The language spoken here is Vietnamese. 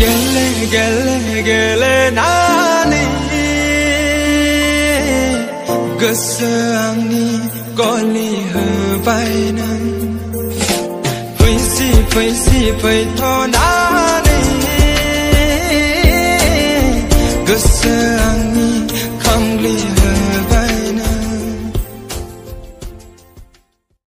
gele gele gele nani? Gesangni goli herbainan Faisi faisi fai tho nani? Gesangni khangli